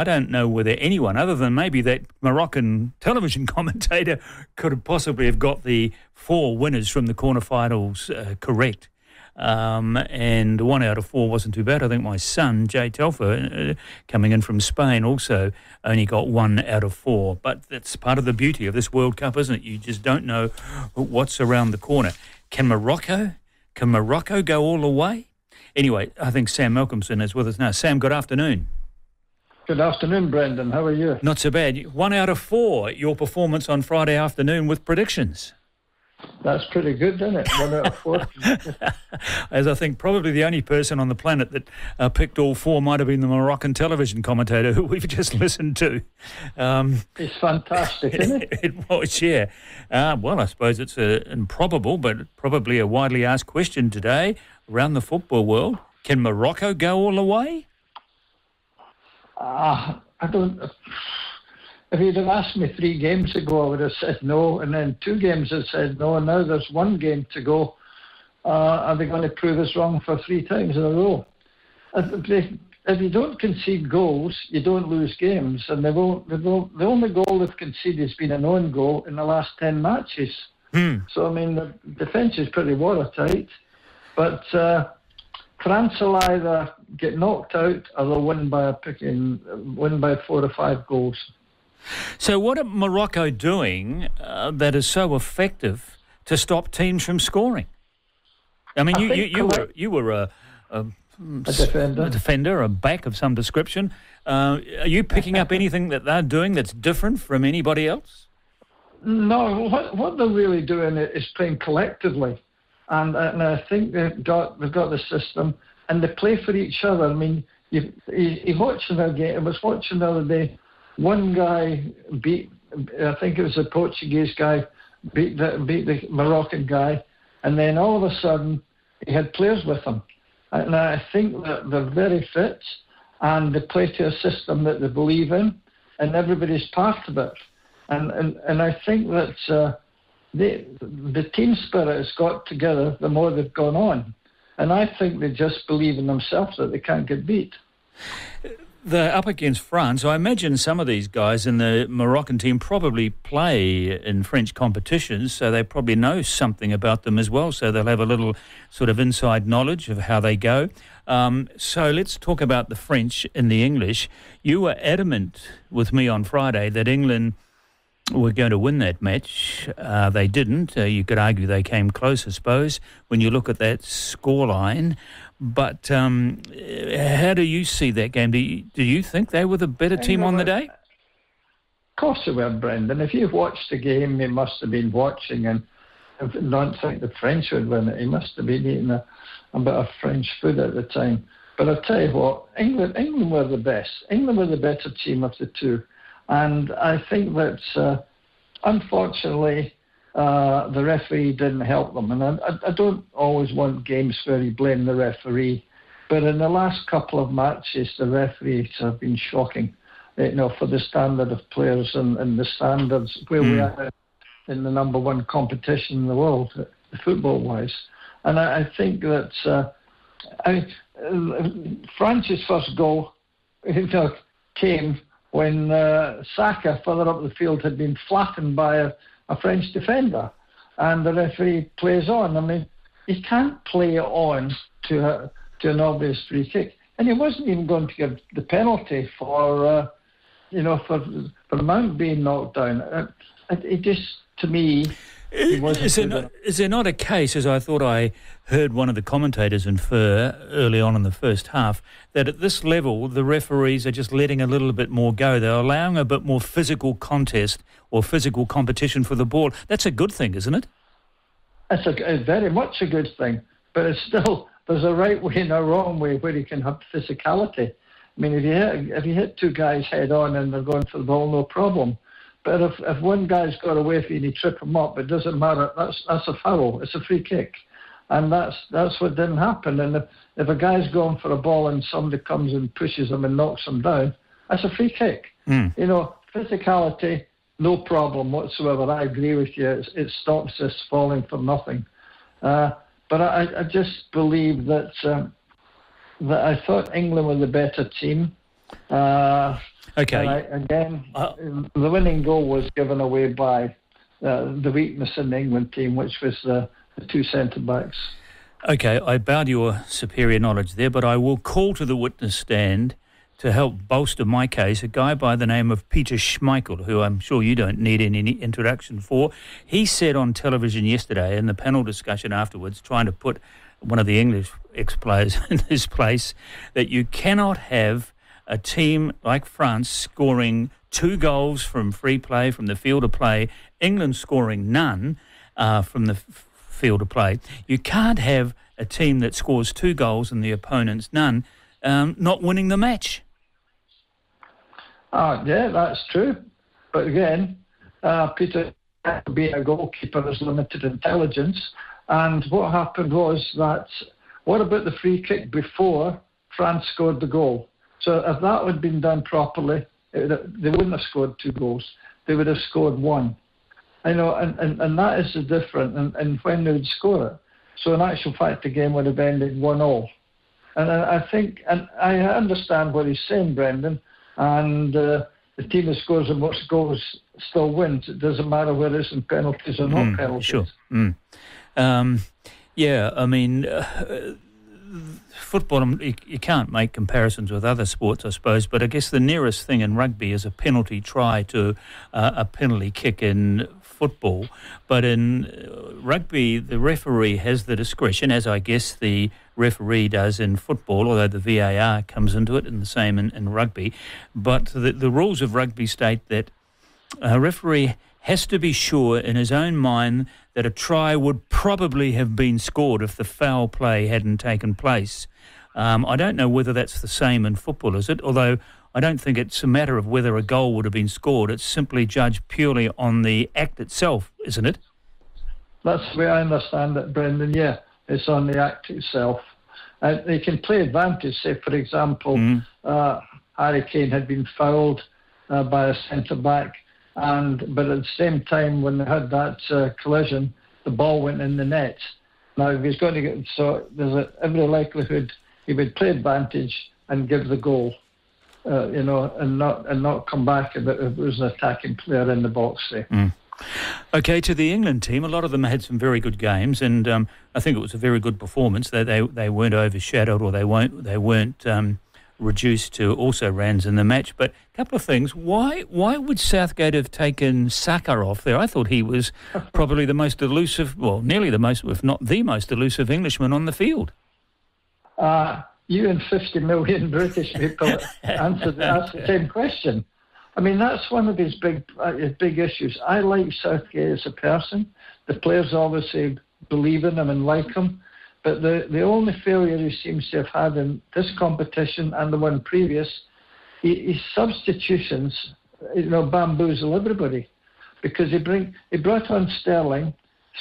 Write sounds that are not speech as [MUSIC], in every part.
I don't know whether anyone, other than maybe that Moroccan television [LAUGHS] commentator, could have possibly have got the four winners from the quarterfinals uh, correct. Um, and one out of four wasn't too bad. I think my son, Jay Telfer, uh, coming in from Spain, also only got one out of four. But that's part of the beauty of this World Cup, isn't it? You just don't know what's around the corner. Can Morocco, can Morocco go all the way? Anyway, I think Sam Malcolmson is with us now. Sam, good afternoon. Good afternoon, Brendan. How are you? Not so bad. One out of four, your performance on Friday afternoon with predictions. That's pretty good, isn't it? One out of four. [LAUGHS] As I think probably the only person on the planet that uh, picked all four might have been the Moroccan television commentator who [LAUGHS] we've just listened to. Um, it's fantastic, isn't it? [LAUGHS] it was, yeah. Uh, well, I suppose it's an improbable but probably a widely asked question today around the football world. Can Morocco go all the way? Uh, I don't if you'd have asked me three games ago, I would have said no. And then two games, I said no. And now there's one game to go. Uh, are they going to prove us wrong for three times in a row? If, they, if you don't concede goals, you don't lose games. And they won't, they won't, the only goal they've conceded has been an own goal in the last 10 matches. Hmm. So, I mean, the defence is pretty watertight. But uh, France will either get knocked out or they'll win by a picking, win by four or five goals. So, what are Morocco doing uh, that is so effective to stop teams from scoring? I mean, I you, you, you were you were a, a, a, defender. a defender, a back of some description. Uh, are you picking up [LAUGHS] anything that they're doing that's different from anybody else? No, what, what they're really doing is playing collectively, and, and I think they've got they've got the system and they play for each other. I mean, you you, you watching their game. I was watching the other day one guy beat, I think it was a Portuguese guy, beat the, beat the Moroccan guy, and then all of a sudden he had players with him. And I think that they're very fit and they play to a system that they believe in, and everybody's part of it. And, and, and I think that uh, they, the team spirit has got together the more they've gone on. And I think they just believe in themselves that they can't get beat they're up against France. I imagine some of these guys in the Moroccan team probably play in French competitions, so they probably know something about them as well. So they'll have a little sort of inside knowledge of how they go. Um, so let's talk about the French and the English. You were adamant with me on Friday that England were going to win that match. Uh, they didn't. Uh, you could argue they came close, I suppose, when you look at that scoreline. But um, how do you see that game? Do you, do you think they were the better team on the day? Of course they were, Brendan. If you've watched the game, you must have been watching, and I don't think the French would win it. He must have been eating a, a bit of French food at the time. But I'll tell you what, England, England were the best. England were the better team of the two. And I think that, uh, unfortunately, uh, the referee didn't help them. And I, I don't always want games where you blame the referee, but in the last couple of matches, the referees have been shocking. You know, for the standard of players and, and the standards where mm. we hmm. are in the number one competition in the world, football-wise. And I, I think that uh, I, uh, France's first goal [LAUGHS] you know, came when uh, Saka, further up the field, had been flattened by a a French defender, and the referee plays on. I mean, he can't play on to a, to an obvious free kick, and he wasn't even going to give the penalty for uh, you know for for Mount being knocked down. It, it, it just to me is there, not, is there not a case, as I thought I heard one of the commentators infer early on in the first half, that at this level the referees are just letting a little bit more go? They're allowing a bit more physical contest or physical competition for the ball. That's a good thing, isn't it? It's, a, it's uh, very much a good thing, but it's still there's a right way and a wrong way where you can have physicality. I mean, if you hit, if you hit two guys head on and they're going for the ball, no problem. But if, if one guy's got away from you and you trip him up, it doesn't matter. That's that's a foul. It's a free kick, and that's that's what didn't happen. And if, if a guy's going for a ball and somebody comes and pushes him and knocks him down, that's a free kick. Mm. You know, physicality, no problem whatsoever. I agree with you. It, it stops us falling for nothing. Uh, but I, I just believe that um, that I thought England were the better team. Uh, Okay. I, again, uh, the winning goal was given away by uh, the weakness in the England team, which was the, the two centre backs. Okay, I bow to your superior knowledge there, but I will call to the witness stand to help bolster my case a guy by the name of Peter Schmeichel, who I'm sure you don't need any introduction for. He said on television yesterday in the panel discussion afterwards, trying to put one of the English ex players [LAUGHS] in his place, that you cannot have a team like France scoring two goals from free play from the field of play, England scoring none uh, from the f- field of play. You can't have a team that scores two goals and the opponent's none, um, not winning the match. Ah, yeah, that's true. But again, uh, Peter, being a goalkeeper, has limited intelligence. And what happened was that, what about the free kick before France scored the goal? So if that had been done properly, it, they wouldn't have scored two goals. They would have scored one. I know, and, and, and that is the difference, and, and when they would score it. So in actual fact, the game would have ended one all. And I, I think, and I understand what he's saying, Brendan, and uh, the team that scores the most goals still wins. It doesn't matter whether it's in penalties or not mm, penalties. Sure. Mm. Um, yeah, I mean, uh, football, um, you, you, can't make comparisons with other sports, I suppose, but I guess the nearest thing in rugby is a penalty try to uh, a penalty kick in football. But in uh, rugby, the referee has the discretion, as I guess the referee does in football, although the VAR comes into it, and the same in, in rugby. But the, the rules of rugby state that a referee has to be sure in his own mind that a try would probably have been scored if the foul play hadn't taken place. Um, I don't know whether that's the same in football, is it? Although I don't think it's a matter of whether a goal would have been scored. It's simply judged purely on the act itself, isn't it? That's the way I understand it, Brendan. Yeah, it's on the act itself. And they can play advantage. Say, for example, mm. uh, Harry Kane had been fouled uh, by a centre back and but at the same time, when they had that uh, collision, the ball went in the net. Now, if he's going to get so, there's a, every likelihood he would play advantage and give the goal, uh, you know, and not and not come back if it, was an attacking player in the box there. Mm. Okay, to the England team, a lot of them had some very good games, and um, I think it was a very good performance. They they, they weren't overshadowed, or they won't they weren't. Um, reduced to also Rands in the match. But a couple of things. Why why would Southgate have taken Saka off there? I thought he was [LAUGHS] probably the most elusive, well, nearly the most, if not the most elusive Englishman on the field. Uh, you and 50 million [LAUGHS] British people [LAUGHS] answered asked the same question. I mean, that's one of his big uh, his big issues. I like Southgate as a person. The players obviously believe in him and like him. But the, the only failure he seems to have had in this competition and the one previous, his substitutions, you know, bamboozle everybody, because he bring he brought on Sterling.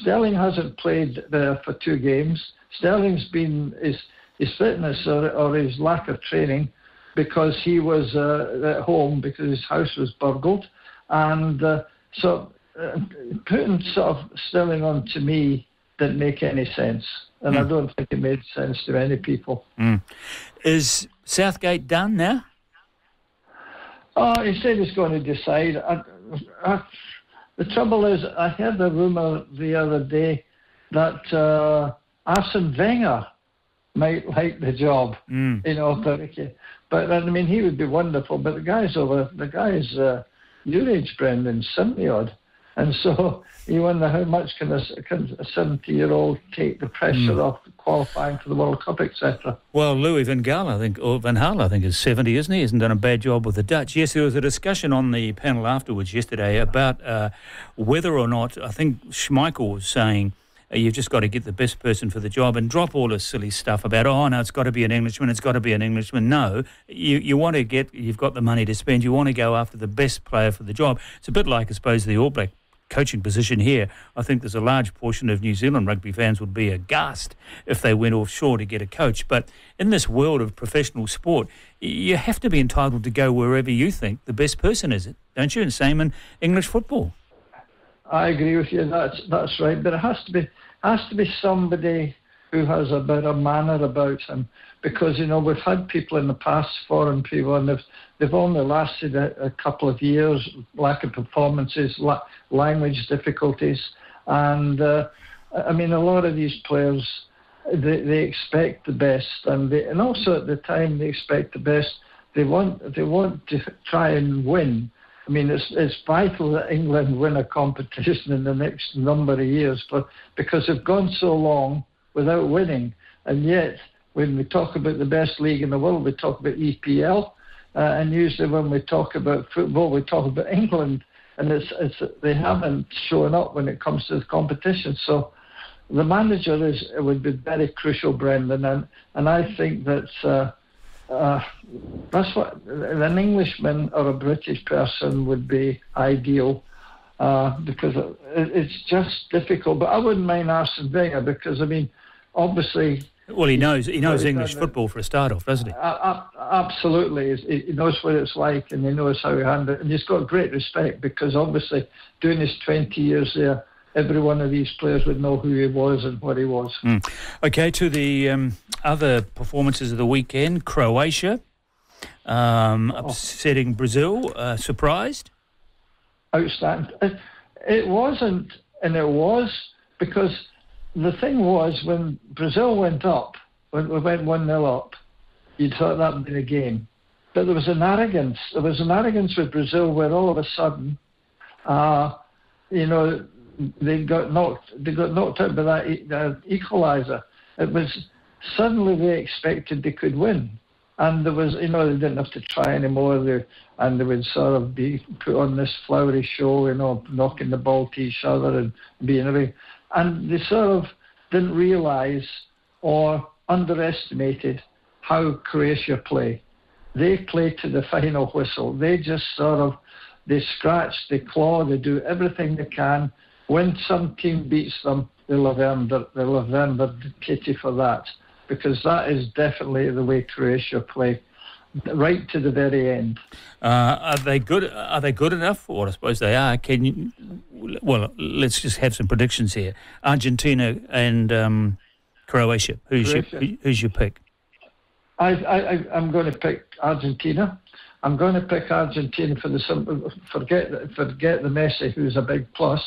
Sterling hasn't played there for two games. Sterling's been his his fitness or, or his lack of training because he was uh, at home because his house was burgled, and uh, so uh, putting sort of Sterling on to me didn't make any sense and mm. I hmm. don't think it made sense to any people. Mm. Is Southgate done now? Oh, he said he's going to decide. I, I, the trouble is, I heard a rumour the other day that uh, Arsene Wenger might [LAUGHS] like the job mm. in authority. But I mean, he would be wonderful. But the guy's over, the guy's uh, your age, Brendan, 70 odd. And so you wonder how much can a, can a 70 year old take the pressure mm. off qualifying for the World Cup, etc. Well, Louis Van Gaal, I think, or Van Gaal, I think, is 70, isn't he? He hasn't done a bad job with the Dutch. Yes, there was a discussion on the panel afterwards yesterday about uh, whether or not, I think Schmeichel was saying, uh, you've just got to get the best person for the job and drop all this silly stuff about oh no it's got to be an Englishman it's got to be an Englishman no you you want to get you've got the money to spend you want to go after the best player for the job it's a bit like I suppose the All Black coaching position here, I think there's a large portion of New Zealand rugby fans would be aghast if they went offshore to get a coach. But in this world of professional sport, you have to be entitled to go wherever you think the best person is, it don't you? And same in English football. I agree with you. That's that's right. But it has to be has to be somebody who has a bit of manner about him. Because you know we've had people in the past, foreign people, and they've they've only lasted a, a couple of years, lack of performances, la- language difficulties, and uh, I mean a lot of these players they, they expect the best, and they, and also at the time they expect the best. They want they want to try and win. I mean, it's it's vital that England win a competition in the next number of years, but because they've gone so long without winning, and yet when we talk about the best league in the world, we talk about EPL, uh, and usually when we talk about football, we talk about England, and it's it's they haven't shown up when it comes to the competition. So the manager is would be very crucial, Brendan, and and I think that uh, uh, that's what an Englishman or a British person would be ideal. Uh, because it, it's just difficult, but I wouldn't mind Arsene Wenger because I mean, obviously well, he knows he knows English football for a start off, doesn't he? Uh, absolutely, he knows what it's like, and he knows how to handle it, and he's got great respect because obviously, doing his 20 years there, every one of these players would know who he was and what he was. Mm. Okay, to the um, other performances of the weekend, Croatia um, oh. upsetting Brazil. Uh, surprised? Outstanding. It, it wasn't, and it was because the thing was when Brazil went up, when we went one 0 up, you thought that would be the game. But there was an arrogance. There was an arrogance with Brazil where all of a sudden, uh, you know, they got knocked. They got knocked out by that uh, equaliser. It was suddenly they expected they could win, and there was, you know, they didn't have to try anymore. They, and they would sort of be put on this flowery show, you know, knocking the ball to each other and being away and they sort of didn't realise or underestimated how Croatia play. They play to the final whistle. They just sort of they scratch, they claw, they do everything they can. When some team beats them, they'll have earned they'll have earned their kitty for that because that is definitely the way Croatia play right to the very end. Uh, are they good? Are they good enough? Or I suppose they are. Can you? Well, let's just have some predictions here. Argentina and um, Croatia. Who's Croatia. your Who's your pick? I, I, I'm going to pick Argentina. I'm going to pick Argentina for the forget forget the Messi, who's a big plus,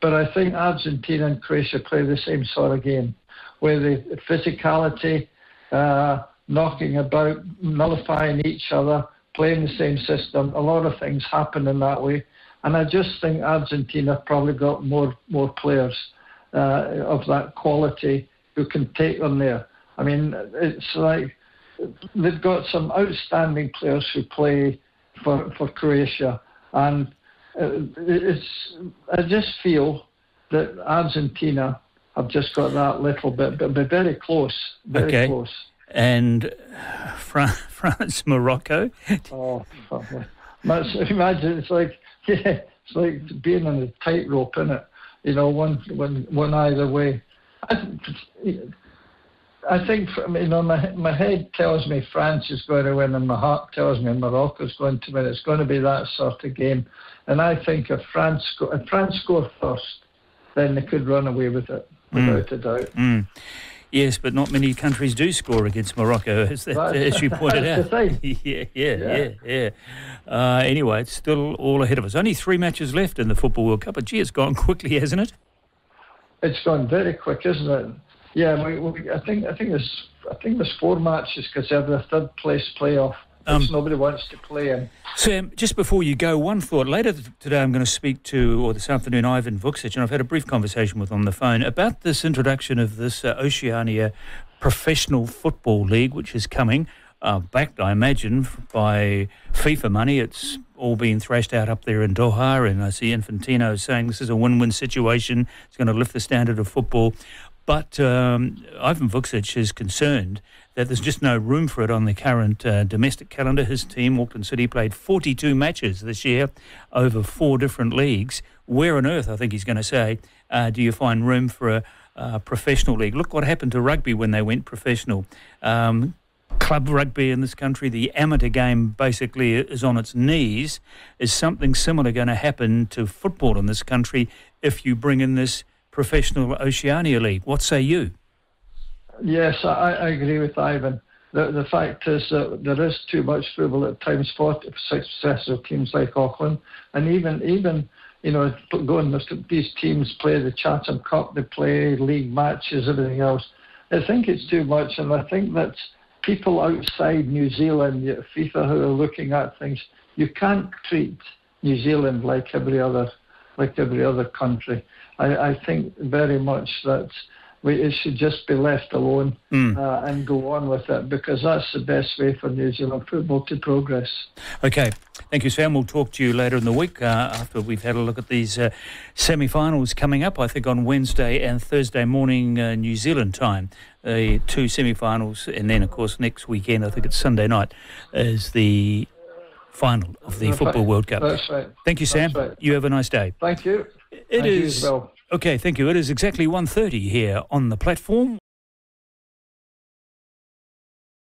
but I think Argentina and Croatia play the same sort of game, where the physicality. Uh, knocking about, nullifying each other, playing the same system. A lot of things happen in that way. And I just think Argentina probably got more more players uh, of that quality who can take them there. I mean, it's like they've got some outstanding players who play for, for Croatia. And uh, it's I just feel that Argentina have just got that little bit, but very close, very okay. close and [LAUGHS] France, Morocco. Oh, imagine it's like [LAUGHS] yeah, it's like being on a tightrope, isn't it? You know, one one one either way. I, I think you know my my head tells me France is going to win, and my heart tells me Morocco is going to win. It's going to be that sort of game, and I think if France go, if France score first, then they could run away with it without mm. a doubt. Mm. Yes, but not many countries do score against Morocco, [LAUGHS] as, that, right. as you pointed [LAUGHS] out. [LAUGHS] yeah, yeah, yeah, yeah. Uh, anyway, it's still all ahead of us. Only three matches left in the Football World Cup, but gee, it's gone quickly, hasn't it? It's gone very quick, isn't it? Yeah, we, we, I think I think there's I think there's four matches because they have the third place playoff um, nobody wants to play him. Sam, just before you go, one thought. Later today, I'm going to speak to, or this afternoon, Ivan Vuksich, and I've had a brief conversation with him on the phone about this introduction of this uh, Oceania Professional Football League, which is coming, uh, backed, I imagine, by FIFA money. It's all being thrashed out up there in Doha, and I see Infantino saying this is a win-win situation. It's going to lift the standard of football. But um, Ivan Vuksich is concerned that there's just no room for it on the current uh, domestic calendar. His team, Auckland City, played 42 matches this year over four different leagues. Where on earth, I think he's going to say, uh, do you find room for a, a, professional league? Look what happened to rugby when they went professional. Um, club rugby in this country, the amateur game basically is on its knees. Is something similar going to happen to football in this country if you bring in this professional Oceania League? What say you? Yes, I, I agree with Ivan. the, the fact is that there is too much football at times for successful teams like Auckland, and even even you know going these teams play the Chatham Cup, they play league matches, everything else. I think it's too much, and I think that people outside New Zealand, FIFA, who are looking at things, you can't treat New Zealand like every other like every other country. I, I think very much that we, it should just be left alone mm. uh, and go on with it because that's the best way for New Zealand football to progress. Okay. Thank you, Sam. We'll talk to you later in the week uh, after we've had a look at these uh, semi finals coming up, I think, on Wednesday and Thursday morning, uh, New Zealand time. The two semi finals, and then, of course, next weekend, I think it's Sunday night, is the final of the Football World Cup. That's right. Thank you, Sam. Right. You have a nice day. Thank you. It thank is. You well. Okay, thank you. It is exactly 1.30 here on the platform.